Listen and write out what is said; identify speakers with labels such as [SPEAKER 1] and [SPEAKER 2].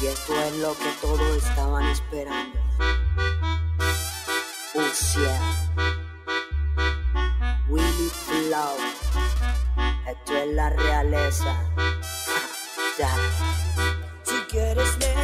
[SPEAKER 1] Y esto es lo que todos estaban esperando. Ucia, Willy Flow, esto es la realeza. Ya.
[SPEAKER 2] Si quieres leer